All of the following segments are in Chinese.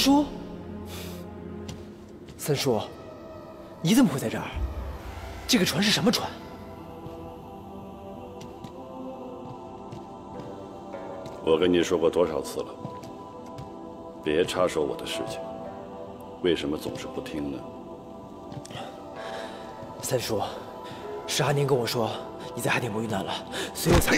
三叔，三叔，你怎么会在这儿？这个船是什么船？我跟你说过多少次了，别插手我的事情，为什么总是不听呢？三叔，是阿宁跟我说你在海底摸遇难了，所以我才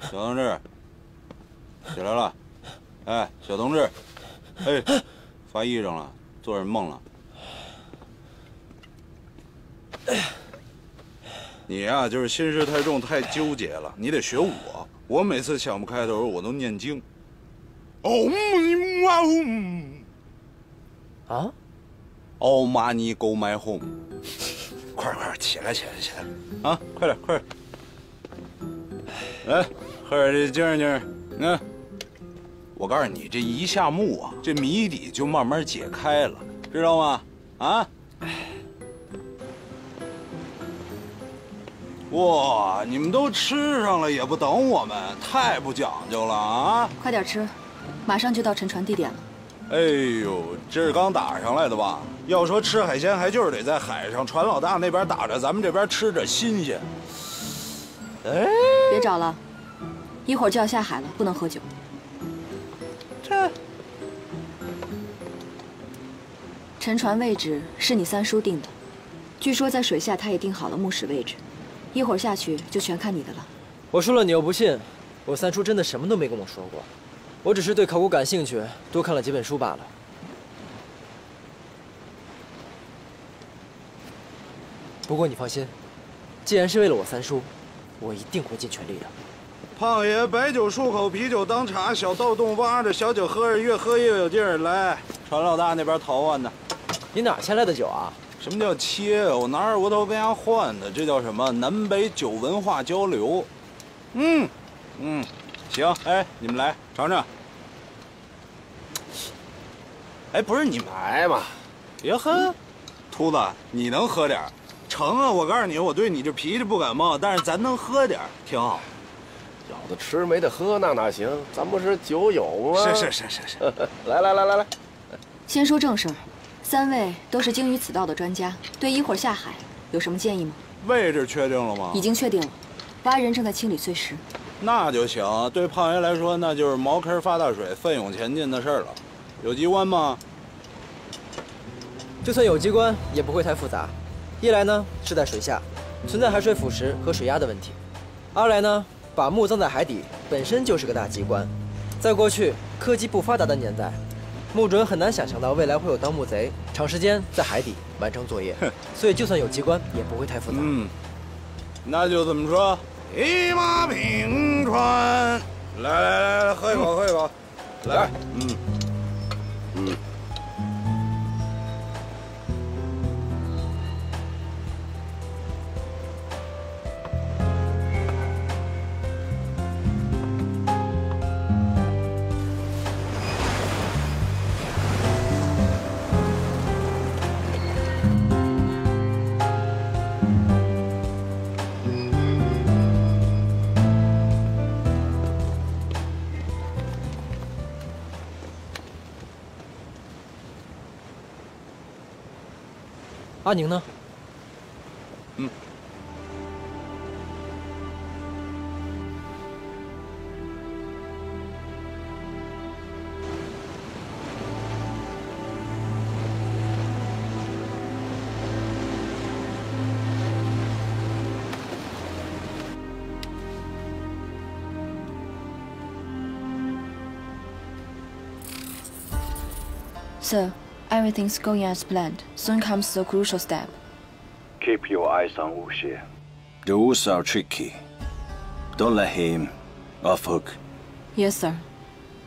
小同志，起来了。哎，小同志，哎，发癔症了，做什么梦了？你呀、就是心事太重，太纠结了。你得学我，我每次想不开的时候，我都念经。哦咪哇呼，啊？哦妈尼 go my home。快点快点，起来起来起来！啊，快点快点！来，喝点这精神精神。嗯，我告诉你，这一下墓啊，这谜底就慢慢解开了，知道吗？啊！哇，你们都吃上了也不等我们，太不讲究了啊！快点吃，马上就到沉船地点了。哎呦，这是刚打上来的吧？要说吃海鲜，还就是得在海上，船老大那边打着，咱们这边吃着新鲜。哎，别找了，一会儿就要下海了，不能喝酒。这沉船位置是你三叔定的，据说在水下他也定好了墓室位置，一会儿下去就全看你的了。我说了你又不信，我三叔真的什么都没跟我说过，我只是对考古感兴趣，多看了几本书罢了。不过你放心，既然是为了我三叔，我一定会尽全力的。胖爷白酒漱口，啤酒当茶，小盗洞挖着，小酒喝着，越喝越有劲儿。来，船老大那边淘换的。你哪牵来的酒啊？什么叫切啊？我拿二锅头跟人家换的，这叫什么？南北酒文化交流。嗯，嗯，行，哎，你们来尝尝。哎，不是你们来嘛？别喝，秃子，你能喝点儿成啊！我告诉你，我对你这脾气不感冒，但是咱能喝点儿挺好。有的吃没得喝，那哪行？咱不是酒友吗？是是是是是。来来来来来，先说正事儿，三位都是精于此道的专家，对一会儿下海有什么建议吗？位置确定了吗？已经确定了，八人正在清理碎石。那就行。对胖爷来说，那就是茅坑发大水、奋勇前进的事儿了。有机关吗？就算有机关，也不会太复杂。一来呢是在水下，存在海水腐蚀和水压的问题；二来呢，把墓葬在海底本身就是个大机关。在过去科技不发达的年代，墓主人很难想象到未来会有盗墓贼长时间在海底完成作业，所以就算有机关，也不会太复杂。嗯，那就怎么说。一马平川，来来来来，喝一口，喝一口，来，嗯，嗯。阿宁呢？嗯。Sir, everything's going as planned. Soon comes the crucial step. Keep your eyes on Wu Xie. The Wus are tricky. Don't let him off hook. Yes, sir.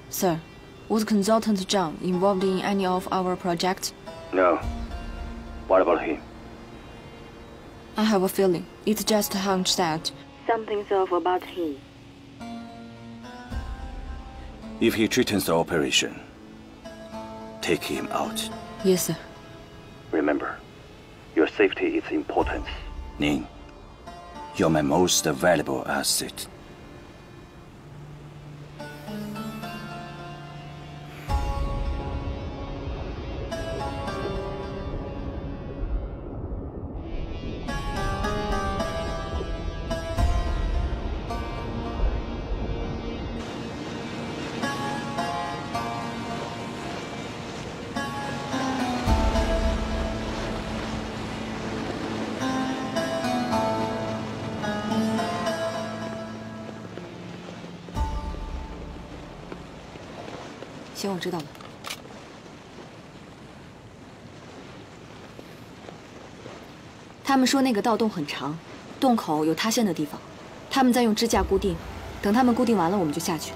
Sir, was consultant John involved in any of our projects? No. What about him? I have a feeling it's just a hunch that something's off about him. If he threatens the operation, take him out. Yes, sir. Remember, your safety is important. Ning, you're my most valuable asset. 他们说那个盗洞很长，洞口有塌陷的地方，他们在用支架固定，等他们固定完了，我们就下去。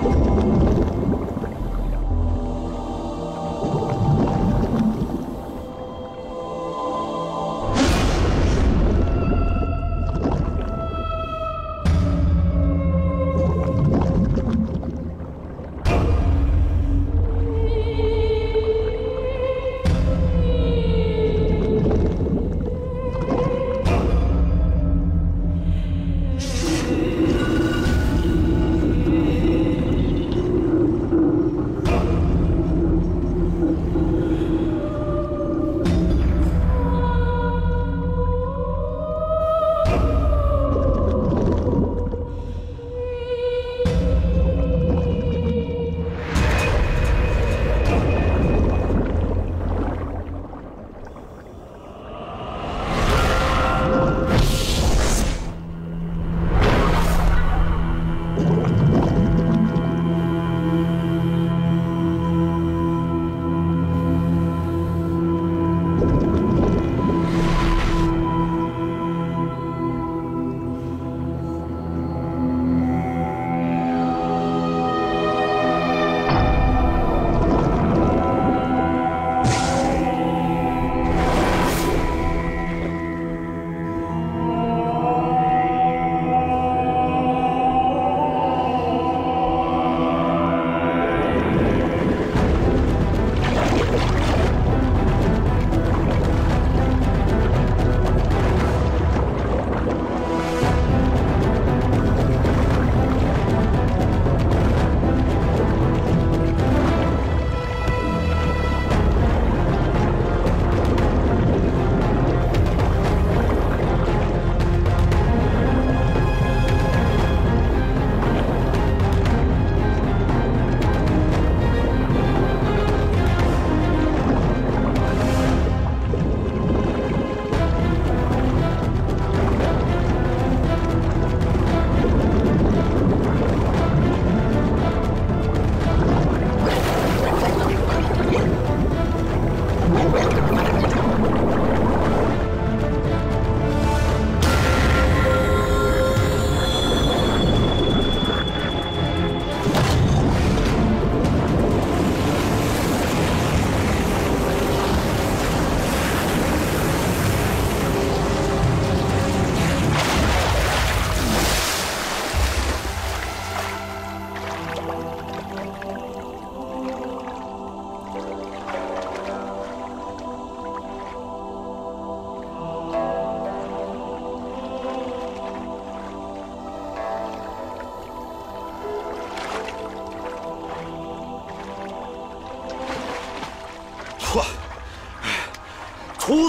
秃子，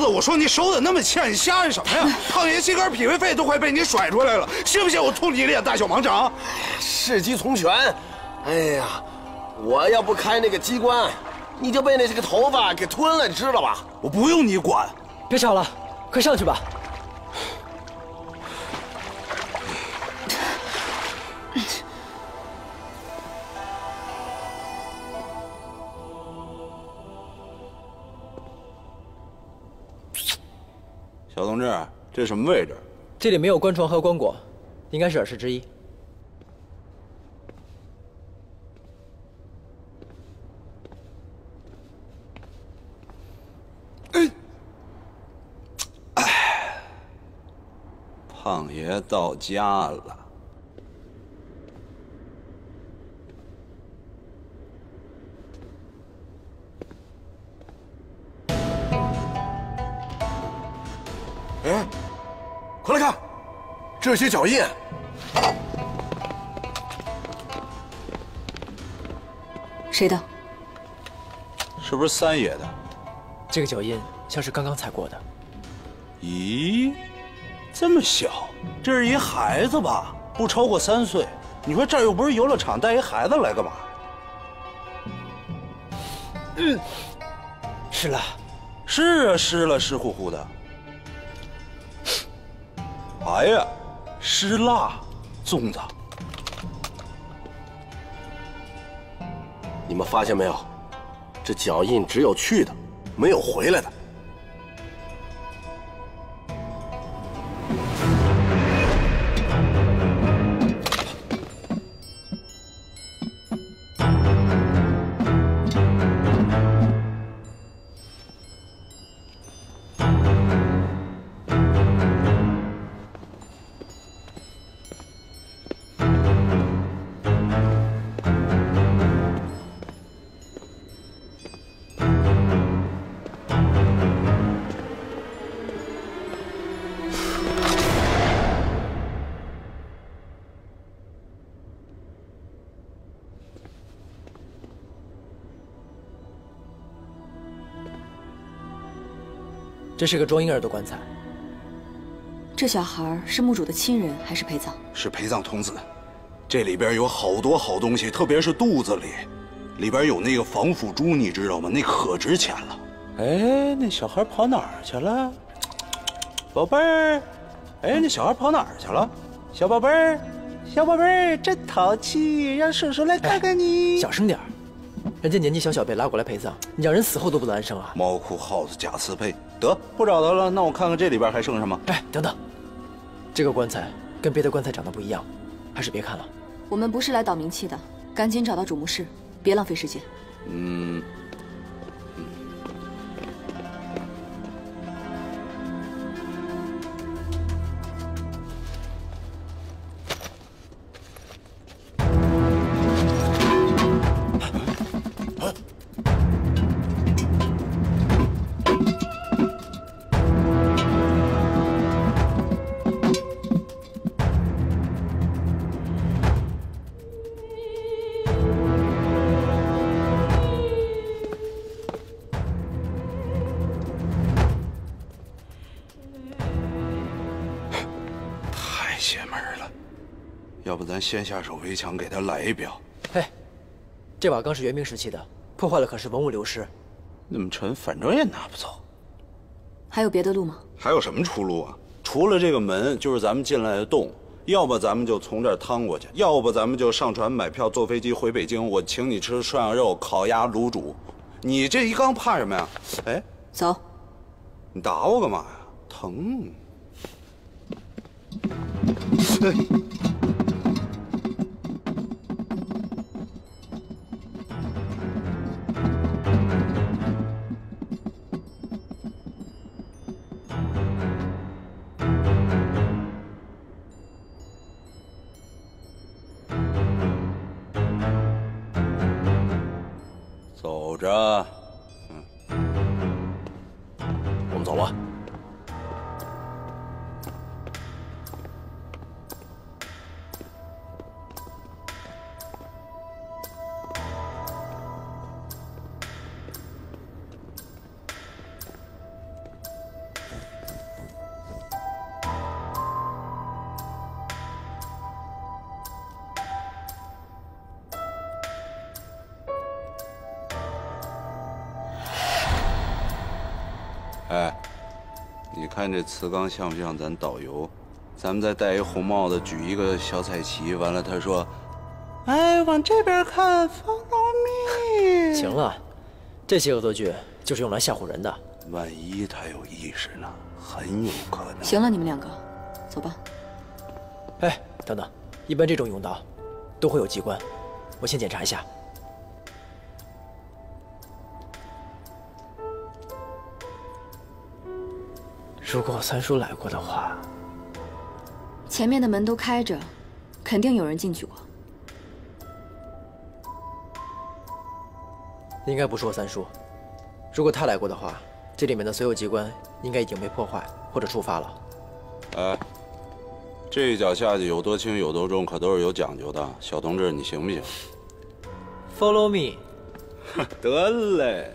我说你手怎么那么欠？你瞎是什么呀？胖爷心肝脾胃肺都快被你甩出来了，信不信我吐你一脸大小盲肠？事急从权，哎呀，我要不开那个机关，你就被那些个头发给吞了，你知道吧？我不用你管。别吵了，快上去吧。这什么位置？这里没有棺床和棺椁，应该是耳室之一。哎胖爷到家了。这些脚印，谁的？是不是三爷的？这个脚印像是刚刚踩过的。咦，这么小，这是一孩子吧？不超过三岁。你说这儿又不是游乐场，带一孩子来干嘛？嗯，湿了，是啊，湿了，湿乎乎的。哎呀，湿辣，粽子。你们发现没有？这脚印只有去的，没有回来的。这是个装婴儿的棺材。这小孩是墓主的亲人还是陪葬？是陪葬童子。这里边有好多好东西，特别是肚子里，里边有那个防腐珠，你知道吗？那可值钱了。哎，那小孩跑哪儿去了？宝贝儿，哎，那小孩跑哪儿去了？小宝贝儿，小宝贝儿真淘气，让叔叔来看看你。小声点儿，人家年纪小小被拉过来陪葬，你让人死后都不能安生啊！猫哭耗子假慈悲，得不找他了，那我看看这里边还剩什么。哎，等等，这个棺材跟别的棺材长得不一样，还是别看了。我们不是来倒冥器的，赶紧找到主墓室，别浪费时间。嗯。先下手为强，给他来一镖。嘿，这把缸是元明时期的，破坏了可是文物流失。那么沉，反正也拿不走。还有别的路吗？还有什么出路啊？除了这个门，就是咱们进来的洞。要不咱们就从这儿趟过去，要不咱们就上船买票坐飞机回北京。我请你吃涮羊肉、烤鸭、卤煮。你这一缸怕什么呀？哎，走。你打我干嘛呀？疼。走 看这瓷缸像不像咱导游？咱们再戴一红帽子，举一个小彩旗，完了他说：“哎，往这边看，Follow me。”行了，这些恶作剧就是用来吓唬人的。万一他有意识呢？很有可能。行了，你们两个，走吧。哎，等等，一般这种甬道都会有机关，我先检查一下。如果三叔来过的话，前面的门都开着，肯定有人进去过。应该不是我三叔。如果他来过的话，这里面的所有机关应该已经被破坏或者触发了。哎，这一脚下去有多轻有多重，可都是有讲究的。小同志，你行不行 Follow me。得嘞。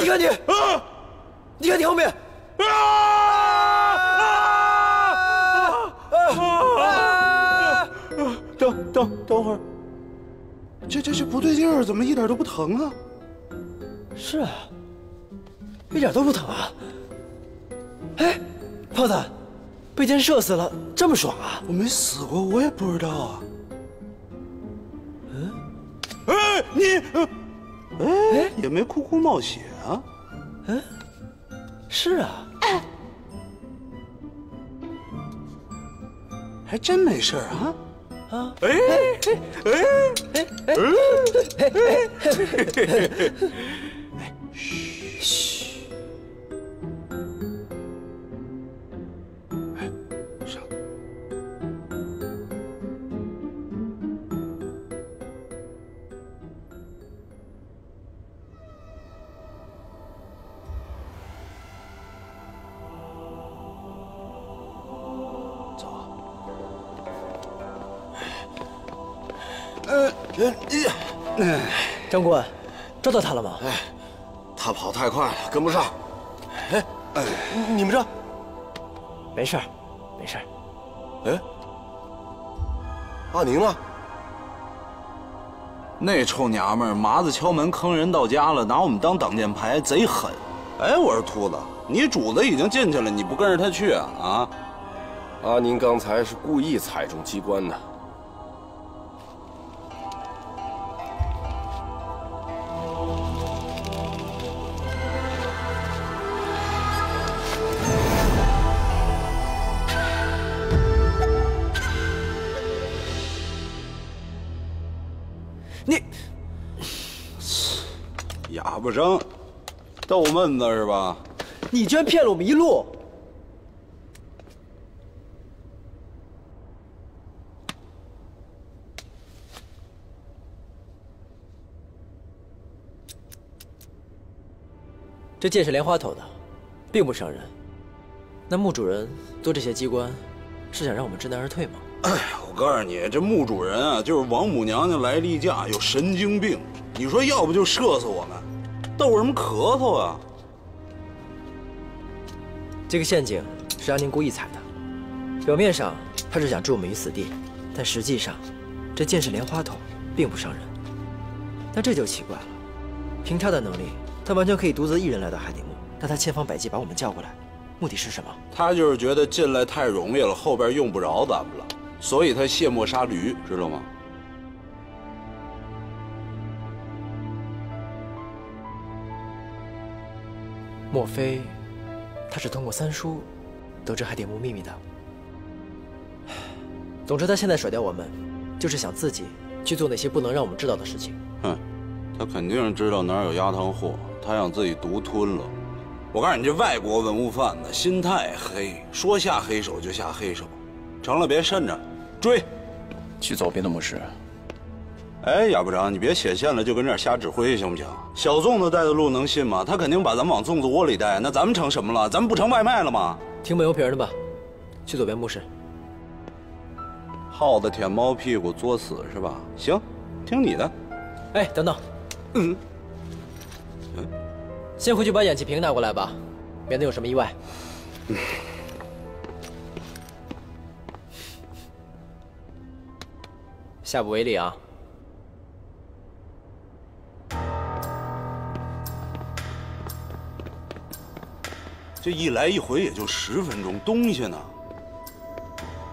你看你，啊你看你后面，啊啊！等等等会儿，这这这不对劲儿，怎么一点都不疼啊？是啊，一点都不疼啊。哎，胖子，被箭射死了，这么爽啊？我没死过，我也不知道啊。嗯，哎，你，哎，也没哭哭冒血啊。是啊，还真没事儿啊。啊，哎哎哎哎哎！嘘，张官，抓到他了吗？哎，他跑太快了，跟不上。哎哎，你们这，没事儿，没事儿。哎，阿宁呢？那臭娘们儿麻子敲门坑人到家了，拿我们当挡箭牌，贼狠。哎，我说秃子，你主子已经进去了，你不跟着他去啊？啊？阿宁刚才是故意踩中机关的。你哑巴生，逗闷子是吧？你居然骗了我们一路！这剑是莲花头的，并不伤人。那墓主人做这些机关，是想让我们知难而退吗？我告诉你，这墓主人啊，就是王母娘娘来例假，有神经病。你说要不就射死我们，逗什么咳嗽啊？这个陷阱是阿宁故意踩的，表面上他是想置我们于死地，但实际上，这剑是莲花头，并不伤人。那这就奇怪了，凭他的能力，他完全可以独自一人来到海底墓，但他千方百计把我们叫过来，目的是什么？他就是觉得进来太容易了，后边用不着咱们了，所以他卸磨杀驴，知道吗？莫非他是通过三叔得知海底墓秘密的？总之，他现在甩掉我们，就是想自己去做那些不能让我们知道的事情。哼，他肯定知道哪儿有压汤货，他想自己独吞了。我告诉你，这外国文物贩子心太黑，说下黑手就下黑手。成了，别慎着，追。去左边的墓室。哎，亚部长，你别写信了，就跟这儿瞎指挥行不行？小粽子带的路能信吗？他肯定把咱们往粽子窝里带，那咱们成什么了？咱们不成外卖了吗？听没油瓶的吧？去左边墓室。耗子舔猫屁股作死是吧？行，听你的。哎，等等。嗯。先回去把氧气瓶拿过来吧，免得有什么意外。嗯。下不为例啊！这一来一回也就十分钟，东西呢？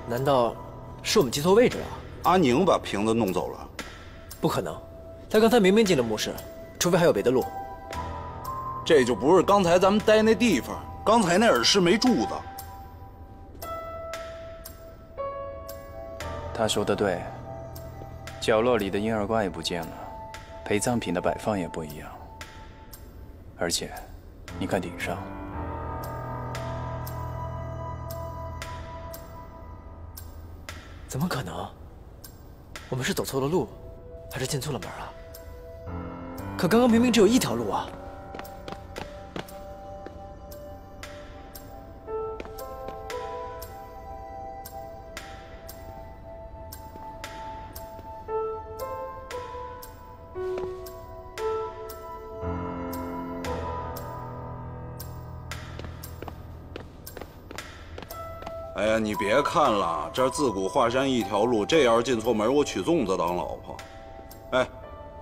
难道是我们记错位置了？阿宁把瓶子弄走了？不可能，他刚才明明进了墓室，除非还有别的路。这就不是刚才咱们待那地方，刚才那耳室没柱子。他说的对，角落里的婴儿棺也不见了，陪葬品的摆放也不一样。而且，你看顶上。怎么可能？我们是走错了路，还是进错了门啊？可刚刚明明只有一条路啊！你别看了，这自古华山一条路，这要是进错门，我娶粽子当老婆。哎，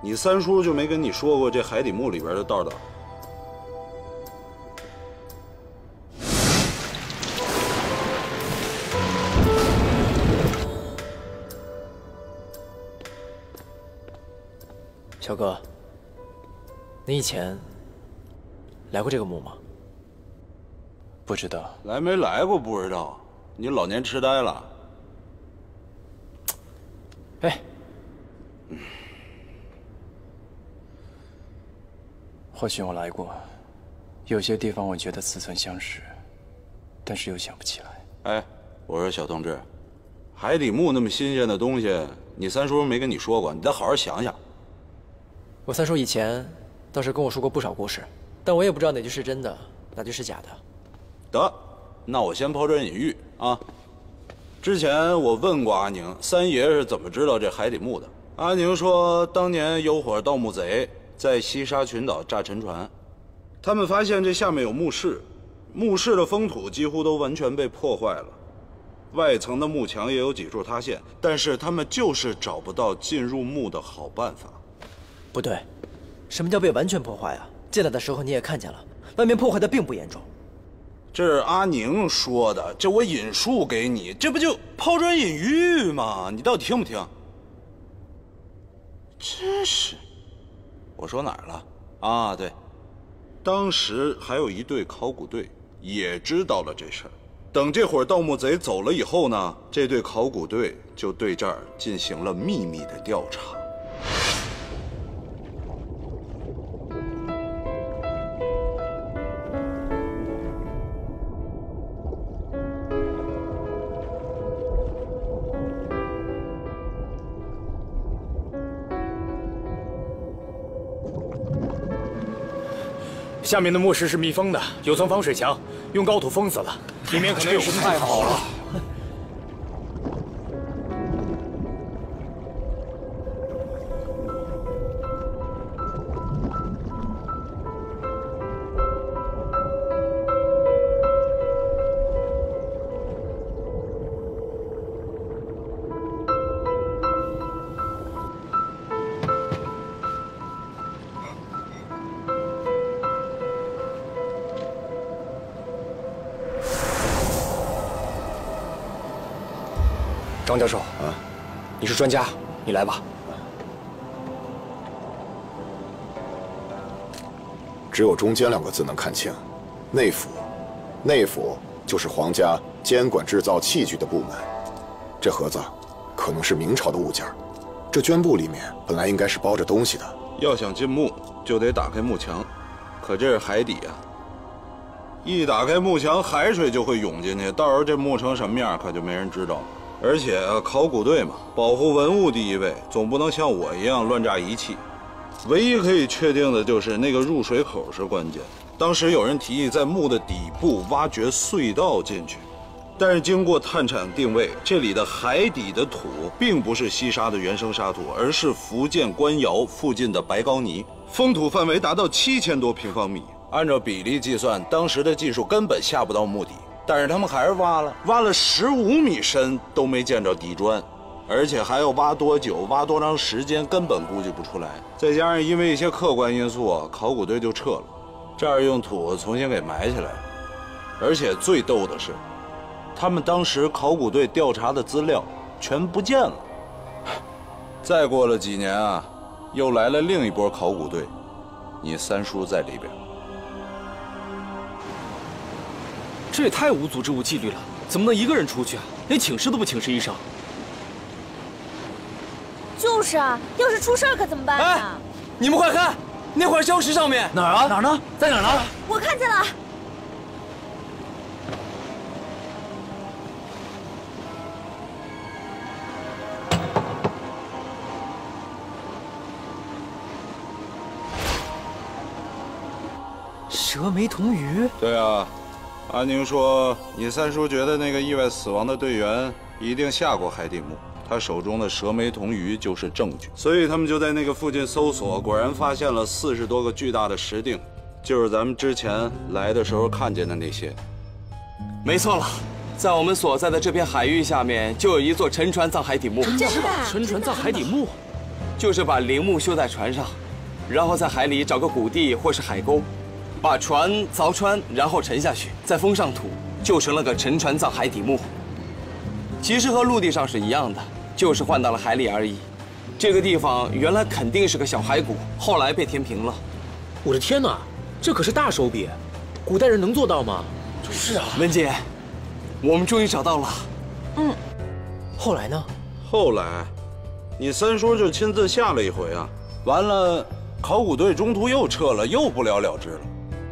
你三叔就没跟你说过这海底墓里边的道道？小哥，你以前来过这个墓吗？不知道。来没来过不知道，你老年痴呆了？哎，或许我来过，有些地方我觉得似曾相识，但是又想不起来。哎，我说小同志，海底墓那么新鲜的东西，你三叔没跟你说过，你再好好想想。我三叔以前倒是跟我说过不少故事，但我也不知道哪句是真的，哪句是假的。得，那我先抛砖引玉啊。之前我问过阿宁，三爷是怎么知道这海底墓的？阿宁说，当年有伙盗墓贼在西沙群岛炸沉船，他们发现这下面有墓室，墓室的封土几乎都完全被破坏了，外层的墓墙也有几处塌陷，但是他们就是找不到进入墓的好办法。不对，什么叫被完全破坏啊？进来的时候你也看见了，外面破坏的并不严重。这是阿宁说的，这我引述给你，这不就抛砖引玉吗？你到底听不听？真是，我说哪儿了？啊，对，当时还有一队考古队也知道了这事儿。等这伙盗墓贼走了以后呢，这队考古队就对这儿进行了秘密的调查。下面的墓室是密封的，有层防水墙，用高土封死了，里面可能有什么太好了。张教授啊，你是专家，你来吧。只有中间两个字能看清，内府。内府就是皇家监管制造器具的部门。这盒子可能是明朝的物件，这绢布里面本来应该是包着东西的。要想进墓，就得打开墓墙，可这是海底啊！一打开墓墙，海水就会涌进去，到时候这墓成什么样，可就没人知道了。而且考古队嘛，保护文物第一位，总不能像我一样乱炸仪器。唯一可以确定的就是那个入水口是关键。当时有人提议在墓的底部挖掘隧道进去，但是经过探场定位，这里的海底的土并不是西沙的原生沙土，而是福建官窑附近的白膏泥，封土范围达到七千多平方米。按照比例计算，当时的技术根本下不到墓底。但是他们还是挖了，挖了十五米深都没见着底砖，而且还要挖多久、挖多长时间，根本估计不出来。再加上因为一些客观因素，考古队就撤了，这儿用土重新给埋起来了。而且最逗的是，他们当时考古队调查的资料全不见了。再过了几年啊，又来了另一波考古队，你三叔在里边。这也太无组织无纪律了！怎么能一个人出去啊？连请示都不请示一声。就是啊，要是出事儿可怎么办哎，你们快看，那块礁石上面哪儿啊？哪儿呢？在哪儿呢？我看见了。蛇眉铜鱼。对啊。阿宁说：“你三叔觉得那个意外死亡的队员一定下过海底墓，他手中的蛇眉铜鱼就是证据。所以他们就在那个附近搜索，果然发现了四十多个巨大的石锭，就是咱们之前来的时候看见的那些。没错了，在我们所在的这片海域下面，就有一座沉船葬海底墓。真的？沉船葬海底墓，就是把陵墓修在船上，然后在海里找个谷地或是海沟，把船凿穿，然后沉下去，再封上土，就成了个沉船葬海底墓。其实和陆地上是一样的，就是换到了海里而已。这个地方原来肯定是个小海谷，后来被填平了。我的天哪，这可是大手笔，古代人能做到吗？是啊，文姐，我们终于找到了。嗯，后来呢？后来，你三叔就亲自下了一回啊。完了，考古队中途又撤了，又不了了之了。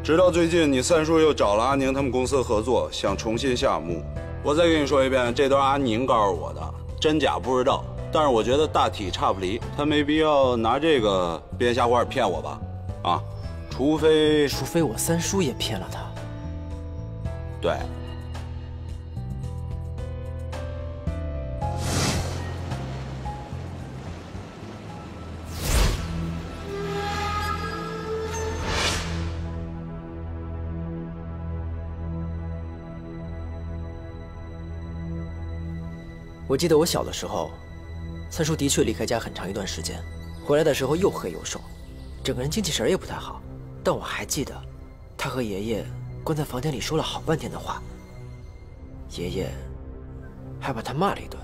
直到最近，你三叔又找了阿宁他们公司合作，想重新下墓。我再跟你说一遍，这都是阿宁告诉我的，真假不知道。但是我觉得大体差不离，他没必要拿这个编瞎话骗我吧？啊，除非除非我三叔也骗了他。对。我记得我小的时候。三叔的确离开家很长一段时间，回来的时候又黑又瘦，整个人精气神也不太好。但我还记得，他和爷爷关在房间里说了好半天的话，爷爷还把他骂了一顿。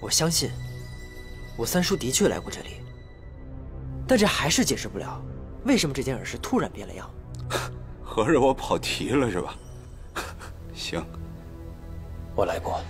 我相信，我三叔的确来过这里，但这还是解释不了为什么这件耳饰突然变了样。合着我跑题了是吧？行，我来过。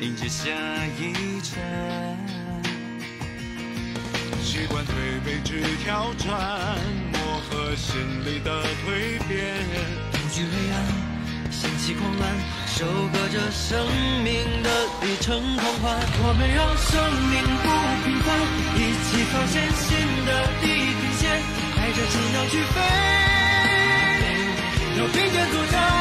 迎接下一站，习惯推背至挑战，磨合心理的蜕变。不惧黑暗，掀起狂澜，收割着生命的旅程狂欢。我们让生命不平凡，一起发现新的地平线，带着信仰去飞，要并肩作战。